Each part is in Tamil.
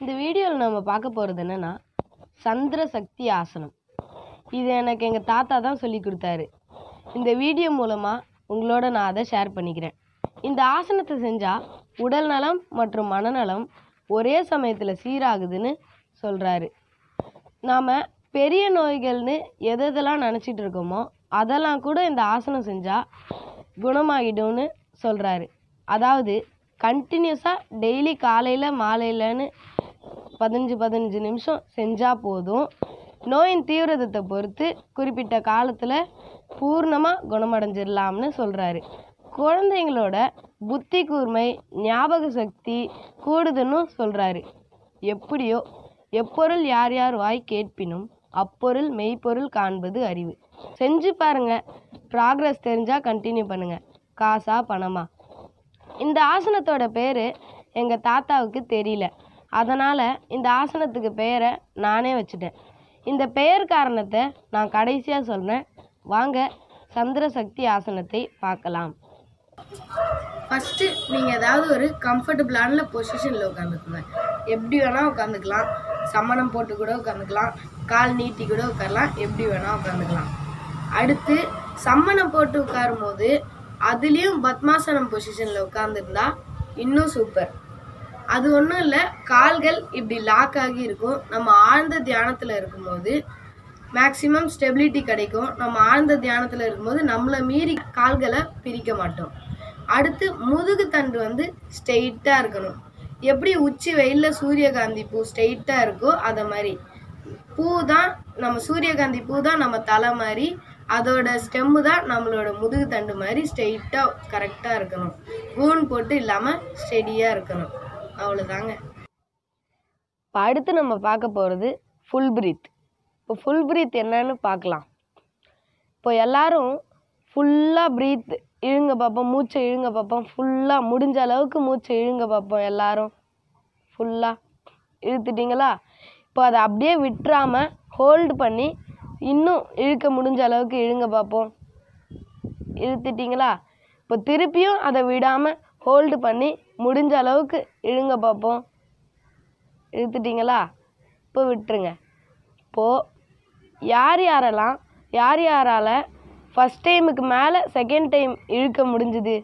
இந்த வீடியோவில் நம்ம பார்க்க போகிறது என்னென்னா சந்திர சக்தி ஆசனம். இது எனக்கு எங்கள் தாத்தா தான் சொல்லி கொடுத்தாரு. இந்த வீடியோ மூலமாக உங்களோட நான் அதை ஷேர் பண்ணிக்கிறேன். இந்த ஆசனத்தை செஞ்சால் உடல் நலம் மற்றும் மனநலம் ஒரே சமயத்தில் சீராகுதுன்னு சொல்கிறாரு நாம் பெரிய நோய்கள்னு எதெல்லாம் நினச்சிட்டு இருக்கோமோ அதெல்லாம் கூட இந்த ஆசனம் செஞ்சால் குணமாகிடும்னு சொல்கிறாரு அதாவது கண்டினியூஸாக டெய்லி காலையில் மாலையிலன்னு பதினஞ்சு பதினஞ்சு நிமிஷம் செஞ்சால் போதும். நோயின் தீவிரத்தை பொறுத்து குறிப்பிட்ட காலத்தில் பூர்ணமாக குணமடைஞ்சிடலாம்னு சொல்கிறாரு குழந்தைங்களோட புத்தி கூர்மை ஞாபக சக்தி கூடுதுன்னு சொல்கிறாரு எப்படியோ எப்பொருள் யார் யார் வாய் கேட்பினும் அப்பொருள் மெய்ப்பொருள் காண்பது அறிவு. செஞ்சு பாருங்க. ப்ராக்ரஸ் தெரிஞ்சால் கண்டினியூ பண்ணுங்க. காசா பணமா? இந்த ஆசனத்தோட பேர் எங்கள் தாத்தாவுக்கு தெரியல. அதனால் இந்த ஆசனத்துக்கு பெயரை நானே வச்சுட்டேன். இந்த பெயர் காரணத்தை நான் கடைசியாக சொல்கிறேன் வாங்க சந்திர சக்தி ஆசனத்தை பார்க்கலாம். ஃபஸ்ட்டு நீங்கள் ஏதாவது ஒரு கம்ஃபர்டபுளான பொசிஷனில் உட்காந்துக்குங்க. எப்படி வேணால் உட்காந்துக்கலாம். சம்மணம் போட்டு கூட உட்காந்துக்கலாம். கால் நீட்டி கூட உட்காரலாம். எப்படி வேணால் உட்காந்துக்கலாம். அடுத்து சம்மணம் போட்டு உட்காரும் போது அதுலேயும் பத்மாசனம் பொசிஷனில் உட்காந்துருந்தா இன்னும் சூப்பர் அது ஒன்றும் இல்லை கால்கள் இப்படி லாக் ஆகி இருக்கும். நம்ம ஆழ்ந்த தியானத்தில் இருக்கும்போது மேக்சிமம் ஸ்டெபிலிட்டி கிடைக்கும். நம்ம ஆழ்ந்த தியானத்தில் இருக்கும்போது நம்மளை மீறி கால்களை பிரிக்க மாட்டோம். அடுத்து முதுகு தண்டு வந்து ஸ்ட்ரெயிட்டாக இருக்கணும். எப்படி உச்சி வெயிலில் சூரியகாந்தி பூ ஸ்ட்ரெயிட்டாக இருக்கோ அதை மாதிரி. பூ தான் நம்ம சூரியகாந்தி பூ தான் நம்ம தலை மாதிரி அதோட ஸ்டெம்மு தான் நம்மளோட முதுகு தண்டு மாதிரி ஸ்ட்ரெயிட்டாக கரெக்டாக இருக்கணும். கூன் போட்டு இல்லாமல் ஸ்டெடியாக இருக்கணும். அவ்வளோதாங்க இப்போ அடுத்து நம்ம பார்க்க போகிறது ஃபுல் பிரீத் இப்போ ஃபுல் பிரீத் என்னன்னு பார்க்கலாம். இப்போ எல்லாரும் ஃபுல்லாக பிரீத் இழுங்க பார்ப்போம் மூச்சை இழுங்க பார்ப்போம் ஃபுல்லாக முடிஞ்ச அளவுக்கு மூச்சை இழுங்க பார்ப்போம் எல்லாரும். ஃபுல்லாக இழுத்துட்டிங்களா? இப்போ அதை அப்படியே விட்டுறாமல் ஹோல்டு பண்ணி இன்னும் இழுக்க முடிஞ்ச அளவுக்கு இழுங்க பார்ப்போம் இழுத்துட்டிங்களா? இப்போ திருப்பியும் அதை விடாமல் ஹோல்டு பண்ணி முடிஞ்ச அளவுக்கு இழுங்க பார்ப்போம் இழுத்துட்டிங்களா? இப்போ விட்டுருங்க. இப்போது யார் யாரெல்லாம் யார் யாரால் ஃபஸ்ட் டைமுக்கு மேலே செகண்ட் டைம் இழுக்க முடிஞ்சுது?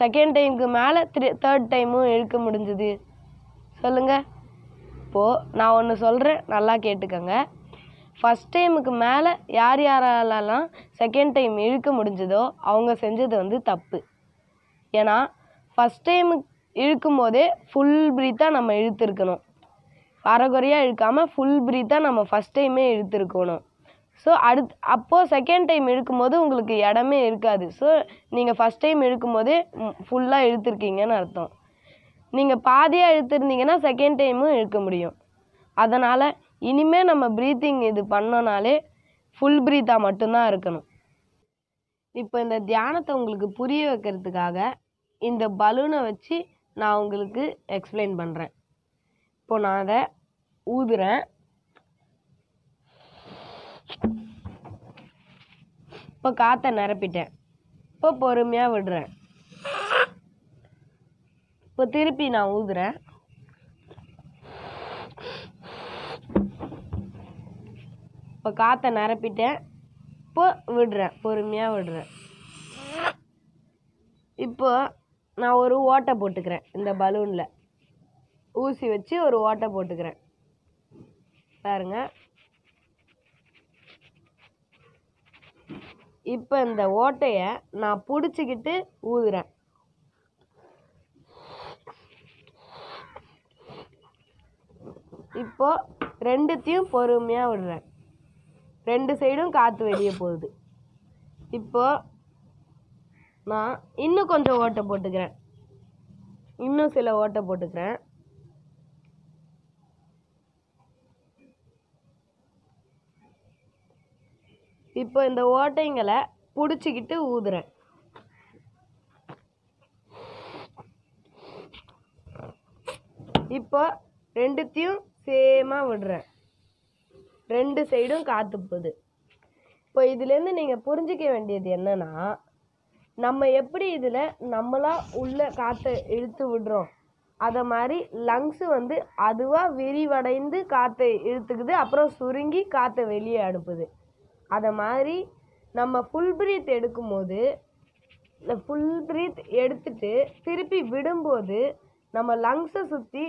செகண்ட் டைமுக்கு மேலே த்ரீ தேர்ட் டைமும் இழுக்க முடிஞ்சுது. சொல்லுங்கள் இப்போது நான் ஒன்று சொல்கிறேன் நல்லா கேட்டுக்கோங்க. ஃபஸ்ட் டைமுக்கு மேலே யார் யாராலலாம் செகண்ட் டைம் இழுக்க முடிஞ்சதோ அவங்க செஞ்சது வந்து தப்பு. ஏன்னா ஃபஸ்ட் டைமுக்கு இழுக்கும் போதே ஃபுல் ப்ரீத்தாக நம்ம இழுத்துருக்கணும். அரைகுறையாக இழுக்காமல் ஃபுல் ப்ரீத்தாக நம்ம ஃபஸ்ட் டைமே இழுத்துருக்கணும். ஸோ அடுத் அப்போது செகண்ட் டைம் இழுக்கும்போது உங்களுக்கு இடமே இருக்காது. ஸோ நீங்கள் ஃபஸ்ட் டைம் இழுக்கும் போதே ஃபுல்லாக இழுத்துருக்கீங்கன்னு அர்த்தம். நீங்கள் பாதியாக இழுத்துருந்தீங்கன்னா செகண்ட் டைமும் இழுக்க முடியும். அதனால் இனிமேல் நம்ம ப்ரீத்திங் இது பண்ணோனாலே ஃபுல் ப்ரீத்தாக மட்டும்தான் இருக்கணும். இப்போ இந்த தியானத்தை உங்களுக்கு புரிய வைக்கிறதுக்காக இந்த பலூனை வச்சு நான் உங்களுக்கு எக்ஸ்பிளைன் பண்ணுறேன் இப்போ நான் அதை ஊதுறேன். இப்போ காற்றை நிரப்பிட்டேன். இப்போ பொறுமையாக விடுறேன். இப்போ திருப்பி நான் ஊதுறேன். இப்போ காற்றை நிரப்பிட்டேன். இப்போ விடுறேன். பொறுமையாக விடுறேன். இப்போ நான் ஒரு ஓட்டை போட்டுக்கிறேன் இந்த பலூனில். ஊசி வச்சு ஒரு ஓட்டை போட்டுக்கிறேன். பாருங்க. இப்போ இந்த ஓட்டையை நான் பிடிச்சிக்கிட்டு ஊதுறேன். இப்போ ரெண்டுத்தையும் பொறுமையாக விடுறேன். ரெண்டு சைடும் காற்று வெளியே போகுது. இப்போது நான் இன்னும் கொஞ்சம் ஓட்டை போட்டுக்கிறேன். இன்னும் சில ஓட்டை போட்டுக்கிறேன். இப்போ இந்த ஓட்டைங்களை பிடிச்சிக்கிட்டு ஊதுறேன். இப்போ ரெண்டுத்தையும் சேமாக விடுறேன். ரெண்டு சைடும் காற்று போகுது. இப்போ இதுலேருந்து நீங்கள் புரிஞ்சிக்க வேண்டியது என்னென்னா நம்ம எப்படி இதில் நம்மளாக உள்ள காற்றை இழுத்து விடுறோம்? அதை மாதிரி லங்ஸு வந்து அதுவாக விரிவடைந்து காற்றை இழுத்துக்குது அப்புறம் சுருங்கி காற்றை வெளியே அனுப்புது. அதை மாதிரி நம்ம ஃபுல் பிரீத் எடுக்கும்போது இந்த ஃபுல் பிரீத் எடுத்துட்டு திருப்பி விடும்போது நம்ம லங்ஸை சுற்றி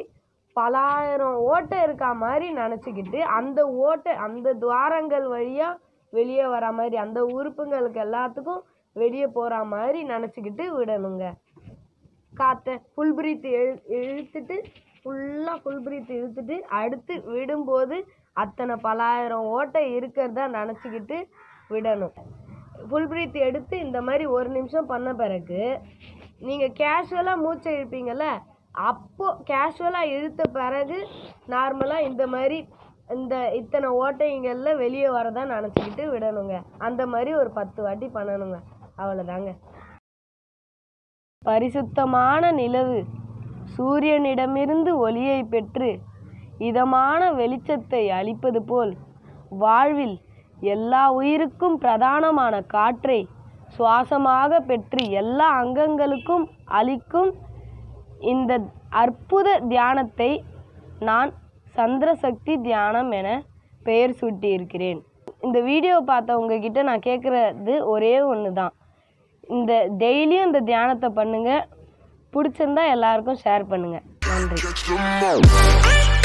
பலாயிரம் ஓட்டை இருக்கா மாதிரி நினச்சிக்கிட்டு அந்த ஓட்டை அந்த துவாரங்கள் வழியாக வெளியே வர மாதிரி அந்த உறுப்புங்களுக்கு எல்லாத்துக்கும் வெளியே போகிற மாதிரி நினச்சிக்கிட்டு விடணுங்க. காற்றை ஃபுல் பிரீத் இழு இழுத்துட்டு ஃபுல்லாக ஃபுல் பிரீத் இழுத்துட்டு அடுத்து விடும்போது அத்தனை பலாயிரம் ஓட்டை இருக்கிறதா நினச்சிக்கிட்டு விடணும். ஃபுல் பிரீத் எடுத்து இந்த மாதிரி ஒரு நிமிஷம் பண்ண பிறகு நீங்கள் கேஷுவலாக மூச்சை இழுப்பீங்கள்ல அப்போ கேஷுவலாக இழுத்த பிறகு நார்மலாக இந்த மாதிரி இந்த இத்தனை ஓட்டைங்களில் வெளியே வரதான் நினச்சிக்கிட்டு விடணுங்க. அந்த மாதிரி ஒரு பத்து வாட்டி பண்ணணுங்க. அவ்வளோதாங்க பரிசுத்தமான நிலவு. சூரியனிடமிருந்து ஒளியை பெற்று இதமான வெளிச்சத்தை அளிப்பது போல் வாழ்வில் எல்லா உயிருக்கும் பிரதானமான காற்றை சுவாசமாக பெற்று எல்லா அங்கங்களுக்கும் அளிக்கும் இந்த அற்புத தியானத்தை நான் சந்திரசக்தி தியானம் என பெயர் சூட்டியிருக்கிறேன். இந்த வீடியோ பார்த்தவங்க கிட்ட நான் கேட்குறது ஒரே ஒன்று தான் இந்த டெய்லியும் இந்த தியானத்தை பண்ணுங்க. பிடிச்சிருந்தா எல்லாருக்கும் ஷேர் பண்ணுங்க. நன்றி.